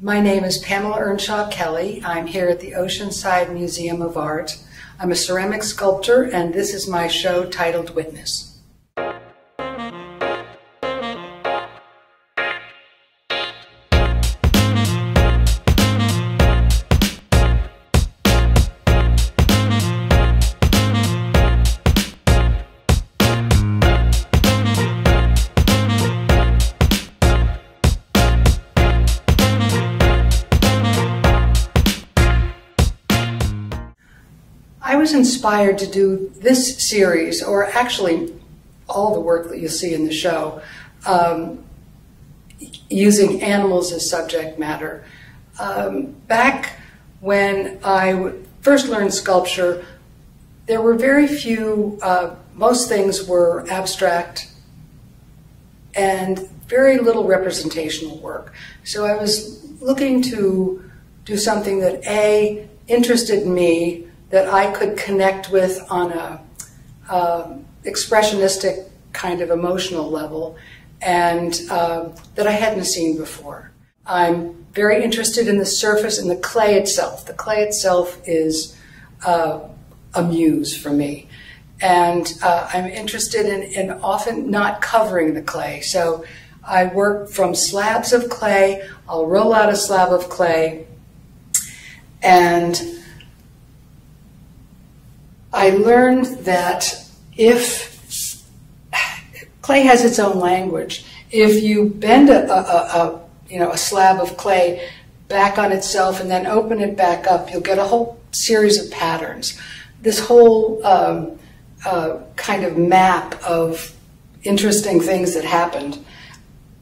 My name is Pamela Earnshaw Kelly. I'm here at the Oceanside Museum of Art. I'm a ceramic sculptor, and this is my show titled Witness. Was inspired to do this series, or actually all the work that you see in the show, um, using animals as subject matter. Um, back when I first learned sculpture, there were very few, uh, most things were abstract and very little representational work. So I was looking to do something that A, interested me, that I could connect with on a expressionistic kind of emotional level and uh, that I hadn't seen before. I'm very interested in the surface and the clay itself. The clay itself is uh, a muse for me. And uh, I'm interested in, in often not covering the clay. So I work from slabs of clay. I'll roll out a slab of clay and I learned that if clay has its own language, if you bend a, a, a, you know a slab of clay back on itself and then open it back up, you'll get a whole series of patterns. This whole um, uh, kind of map of interesting things that happened.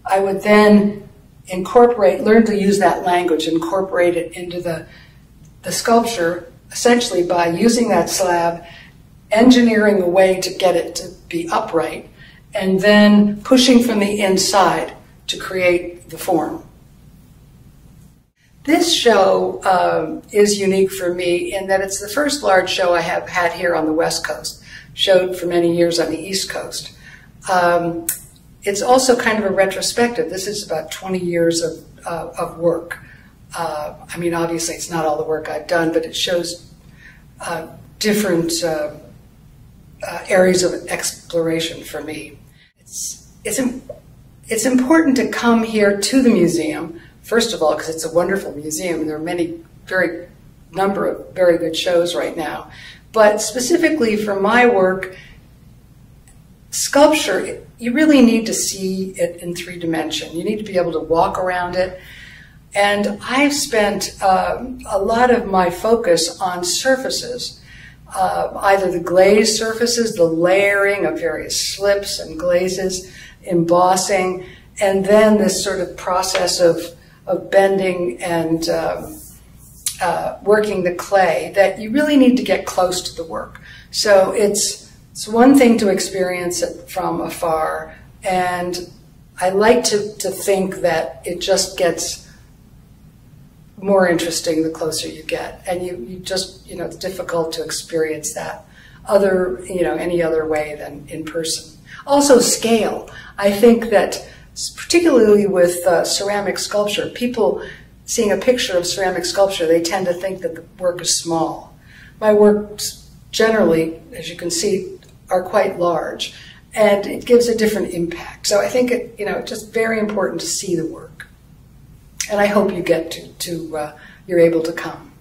I would then incorporate, learn to use that language, incorporate it into the the sculpture essentially by using that slab, engineering a way to get it to be upright, and then pushing from the inside to create the form. This show um, is unique for me in that it's the first large show I have had here on the West Coast, showed for many years on the East Coast. Um, it's also kind of a retrospective. This is about 20 years of, uh, of work. Uh, I mean, obviously, it's not all the work I've done, but it shows uh, different uh, uh areas of exploration for me. It's, it's, it's important to come here to the museum, first of all, because it's a wonderful museum, and there are many very number of very good shows right now. But specifically for my work, sculpture, you really need to see it in three dimension. You need to be able to walk around it. And I've spent uh, a lot of my focus on surfaces, uh, either the glazed surfaces, the layering of various slips and glazes, embossing, and then this sort of process of, of bending and um, uh, working the clay that you really need to get close to the work. So it's, it's one thing to experience it from afar, and I like to, to think that it just gets more interesting the closer you get. And you, you just, you know, it's difficult to experience that other, you know, any other way than in person. Also scale. I think that particularly with uh, ceramic sculpture, people seeing a picture of ceramic sculpture, they tend to think that the work is small. My works generally, as you can see, are quite large and it gives a different impact. So I think it, you know, just very important to see the work and I hope you get to, to uh, you're able to come.